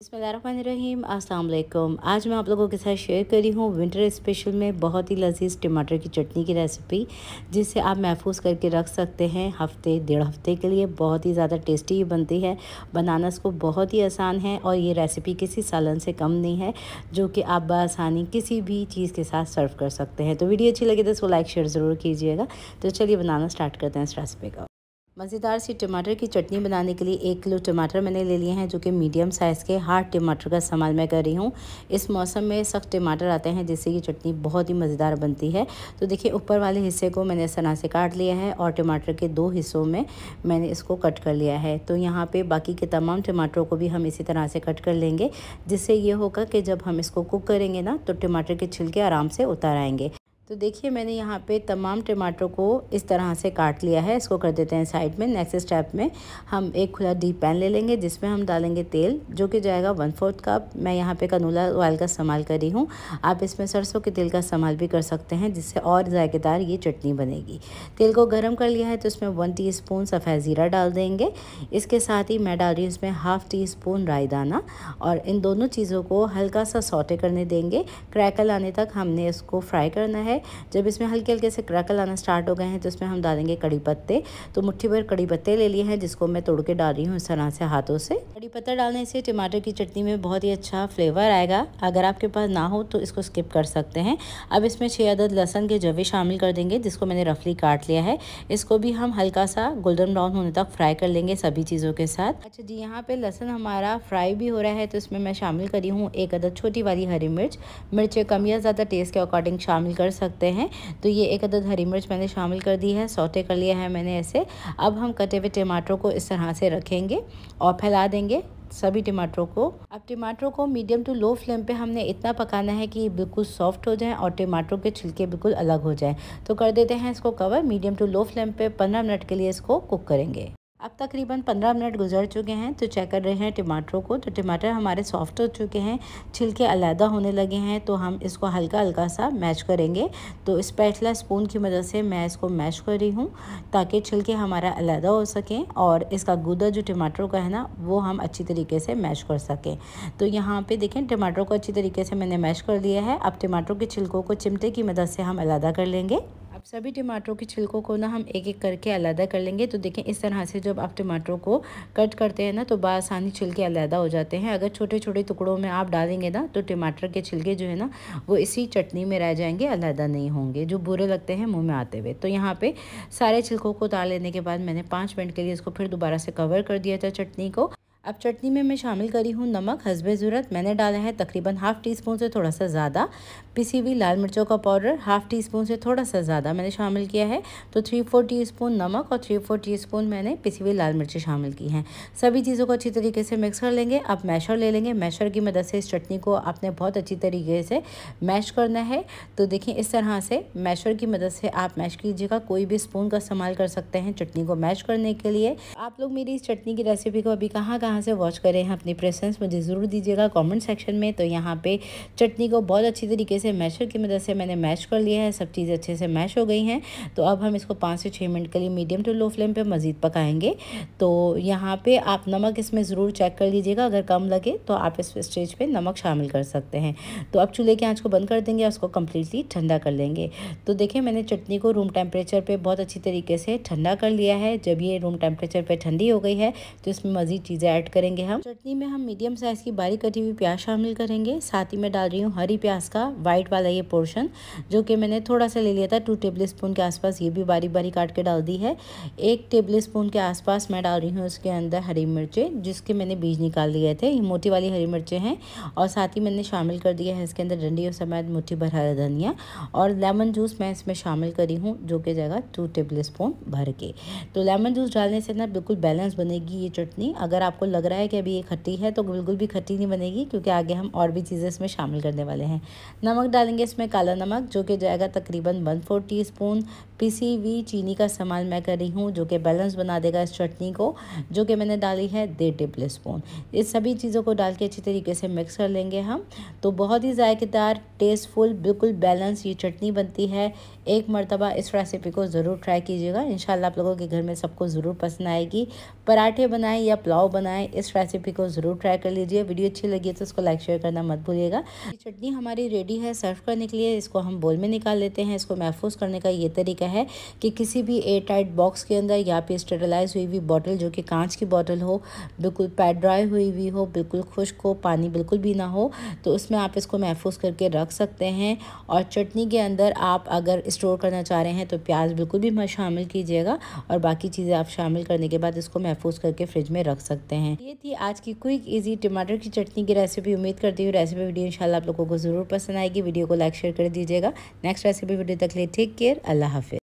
बसमीम अस्सलाम आज मैं आप लोगों के साथ शेयर करी हूँ विंटर स्पेशल में बहुत ही लजीज टमाटर की चटनी की रेसिपी, जिसे आप महफूज करके रख सकते हैं हफ़्ते, डेढ़ हफ़्ते के लिए। बहुत ही ज़्यादा टेस्टी ही बनती है। बनाना इसको बहुत ही आसान है और ये रेसिपी किसी सालन से कम नहीं है, जो कि आप बसानी किसी भी चीज़ के साथ सर्व कर सकते हैं। तो वीडियो अच्छी लगी तो इसको लाइक, शेयर ज़रूर कीजिएगा। तो चलिए बनाना स्टार्ट करते हैं इस रेसिपी का। मज़ेदार सी टमाटर की चटनी बनाने के लिए एक किलो टमाटर मैंने ले लिए हैं, जो कि मीडियम साइज़ के हार्ड टमाटर का इस्तेमाल मैं कर रही हूँ। इस मौसम में सख्त टमाटर आते हैं, जिससे ये चटनी बहुत ही मज़ेदार बनती है। तो देखिए, ऊपर वाले हिस्से को मैंने तरह से काट लिया है और टमाटर के दो हिस्सों में मैंने इसको कट कर लिया है। तो यहाँ पर बाकी के तमाम टमाटरों को भी हम इसी तरह से कट कर लेंगे, जिससे ये होगा कि जब हम इसको कुक करेंगे ना तो टमाटर के छिलके आराम से उतार आएँगे। तो देखिए, मैंने यहाँ पे तमाम टमाटर को इस तरह से काट लिया है। इसको कर देते हैं साइड में, नेक्स्ट स्टेप में हम एक खुला डीप पैन ले लेंगे, जिसमें हम डालेंगे तेल, जो कि जाएगा वन फोर्थ कप। मैं यहाँ पे कनूला ऑयल का इस्तेमाल कर रही हूँ। आप इसमें सरसों के तेल का इस्तेमाल भी कर सकते हैं, जिससे और जायकेदार ये चटनी बनेगी। तेल को गर्म कर लिया है तो इसमें वन टी सफ़ेद ज़ीरा डाल देंगे। इसके साथ ही मैं डाल रही हूँ इसमें हाफ़ टी स्पून राई दाना और इन दोनों चीज़ों को हल्का सा सौटे करने देंगे। क्रैकल आने तक हमने इसको फ्राई करना है। जब इसमें हल्के हल्के से क्रैकल आना स्टार्ट हो गए हैं तो इसमें हम डालेंगे कड़ी पत्ते। तो मुट्ठी भर कड़ी पत्ते ले लिए हैं, जिसको मैं तोड़ के डाल रही हूँ इस तरह से हाथों से। कड़ी पत्ता डालने से टमाटर की चटनी में बहुत ही अच्छा फ्लेवर आएगा। अगर आपके पास ना हो तो इसको स्किप कर सकते हैं। अब इसमें छः अदद लहसन के जवे शामिल कर देंगे, जिसको मैंने रफली काट लिया है। इसको भी हम हल्का सा गोल्डन ब्राउन होने तक फ्राई कर लेंगे सभी चीज़ों के साथ। अच्छा जी, यहाँ पे लहसन हमारा फ्राई भी हो रहा है तो इसमें मैं शामिल करी हूँ एक अदद छोटी वाली हरी मिर्च। मिर्चें कम या ज़्यादा टेस्ट के अकॉर्डिंग शामिल कर सकते हैं। तो ये एक अदद हरी मिर्च मैंने शामिल कर दी है, सौते कर लिया है मैंने ऐसे अब हम कटे हुए टमाटरों को इस तरह से रखेंगे और फैला देंगे सभी टमाटरों को। अब टमाटरों को मीडियम टू लो फ्लेम पे हमने इतना पकाना है कि बिल्कुल सॉफ्ट हो जाए और टमाटरों के छिलके बिल्कुल अलग हो जाए। तो कर देते हैं इसको cover, medium to low flame पे पंद्रह मिनट के लिए इसको कुक करेंगे। अब तकरीबन पंद्रह मिनट गुजर चुके हैं तो चेक कर रहे हैं टमाटरों को। तो टमाटर हमारे सॉफ्ट हो चुके हैं, छिलके अलहदा होने लगे हैं तो हम इसको हल्का हल्का सा मैश करेंगे। तो स्पैचला स्पून की मदद से मैं इसको मैश कर रही हूँ, ताकि छिलके हमारा अलहदा हो सकें और इसका गुदा जो टमाटरों का है ना, वो हम अच्छी तरीके से मैश कर सकें। तो यहाँ पर देखें, टमाटरों को अच्छी तरीके से मैंने मैश कर लिया है। अब टमाटरों के छिलकों को चिमटे की मदद से हम अलहदा कर लेंगे। अब सभी टमाटरों के छिलकों को ना हम एक एक करके अलहदा कर लेंगे। तो देखें, इस तरह से जब आप टमाटरों को कट करते हैं ना तो बासानी छिलके अलहदा हो जाते हैं। अगर छोटे छोटे टुकड़ों में आप डालेंगे ना तो टमाटर के छिलके जो है ना, वो इसी चटनी में रह जाएँगे, अलहदा नहीं होंगे, जो बुरे लगते हैं मुँह में आते हुए। तो यहाँ पर सारे छिलकों को उतार लेने के बाद मैंने पाँच मिनट के लिए इसको फिर दोबारा से कवर कर दिया था चटनी को। अब चटनी में मैं शामिल करी हूँ नमक, हसबे ज़रूरत। मैंने डाला है तकरीबन हाफ़ टी स्पून से थोड़ा सा ज़्यादा। पिसी हुई लाल मिर्चों का पाउडर हाफ़ टी स्पून से थोड़ा सा ज़्यादा मैंने शामिल किया है। तो थ्री फोर टी स्पून नमक और थ्री फोर टी स्पून मैंने पिसी हुई लाल मिर्ची शामिल की हैं। सभी चीज़ों को अच्छी तरीके से मिक्स कर लेंगे। अब मैशर ले लेंगे। मैशर की मदद से इस चटनी को आपने बहुत अच्छी तरीके से मैश करना है। तो देखिए इस तरह से मैशर की मदद से आप मैश कीजिएगा। कोई भी स्पून का इस्तेमाल कर सकते हैं चटनी को मैश करने के लिए। आप लोग मेरी इस चटनी की रेसिपी को अभी कहाँ कहाँ से वॉच करें हैं अपनी प्रेफरेंस मुझे ज़रूर दीजिएगा कमेंट सेक्शन में। तो यहाँ पे चटनी को बहुत अच्छी तरीके से मैशर की मदद से मैंने मैश कर लिया है, सब चीज़ें अच्छे से मैश हो गई हैं। तो अब हम इसको पाँच से छः मिनट के लिए मीडियम टू लो फ्लेम पर मज़ीद पकाएँगे। तो यहाँ पर आप नमक इसमें ज़रूर चेक कर लीजिएगा, अगर कम लगे तो आप इस स्टेज पर नमक शामिल कर सकते हैं। तो अब चूल्हे की आँच को बंद कर देंगे और उसको कम्प्लीटली ठंडा कर लेंगे। तो देखिए मैंने चटनी को रूम टेम्परेचर पर बहुत अच्छी तरीके से ठंडा कर लिया है। जब ये रूम टेम्परेचर पर ठंडी हो गई है तो इसमें मज़ीद चीज़ें ऐड करेंगे हम। चटनी में हम मीडियम साइज़ की बारीक कटी हुई प्याज शामिल करेंगे। साथ ही मैं डाल रही हूँ हरी प्याज का वाइट वाला ये पोर्शन जो कि मैंने थोड़ा सा ले लिया था टू टेबल स्पून के आसपास। ये भी बारीक बारीक काट के डाल दी है। एक टेबल स्पून के आसपास मैं डाल रही हूँ उसके अंदर हरी मिर्चें, जिसके मैंने बीज निकाल लिए थे। ये मोटी वाली हरी मिर्चें हैं और साथ ही मैंने शामिल कर दिया है इसके अंदर डंडियों समेत मुट्ठी भर हरा धनिया और लेमन जूस मैं इसमें शामिल करी हूँ, जो कि जाएगा टू टेबल स्पून भर के। तो लेमन जूस डालने से ना बिल्कुल बैलेंस बनेगी ये चटनी। अगर आपको लग रहा है कि अभी ये खट्टी है तो बिल्कुल भी खट्टी नहीं बनेगी, क्योंकि आगे हम और भी चीज़ें इसमें शामिल करने वाले हैं। नमक डालेंगे इसमें काला नमक, जो कि जाएगा तकरीबन वन फोर टी स्पून पिसी हुई चीनी का इस्तेमाल मैं कर रही हूँ, जो कि बैलेंस बना देगा इस चटनी को, जो कि मैंने डाली है डेढ़ टेबल स्पून इस सभी चीज़ों को डाल के अच्छी तरीके से मिक्स कर लेंगे हम। तो बहुत ही ज़ायकेदार, टेस्टफुल, बिल्कुल बैलेंस ये चटनी बनती है। एक मरतबा इस रेसिपी को ज़रूर ट्राई कीजिएगा। इन आप लोगों के घर में सबको ज़रूर पसंद आएगी। पराठे बनाएँ या पुलाव बनाएँ बनाएँ, इस रेसिपी को ज़रूर ट्राई कर लीजिए। वीडियो अच्छी लगी तो उसको लाइक शेयर करना मत भूलिएगा। चटनी हमारी रेडी है सर्व करने के लिए। इसको हम बोल में निकाल लेते हैं। इसको महफूज करने का ये तरीका है कि किसी भी एयर टाइट बॉक्स के अंदर या फिर स्टेरलाइज हुई हुई बॉटल जो कि कांच की बॉटल हो, बिल्कुल पैड ड्राई हुई हुई हो, बिल्कुल खुश्क हो, पानी बिल्कुल भी ना हो तो उसमें आप इसको महफूज करके रख सकते हैं। और चटनी के अंदर आप अगर स्टोर करना चाह रहे हैं तो प्याज बिल्कुल भी मत शामिल कीजिएगा। और बाकी चीज़ें आप शामिल करने के बाद इसको महफूज करके फ्रिज में रख सकते हैं। ये थी आज की क्विक इजी टमाटर की चटनी की रेसिपी उम्मीद करती हूँ रेसिपी वीडियो इंशाल्लाह आप लोगों को ज़रूर पसंद आएगी। वीडियो को लाइक शेयर कर दीजिएगा। नेक्स्ट रेसिपी वीडियो तक लिए टेक केयर अल्लाह हाफिज़।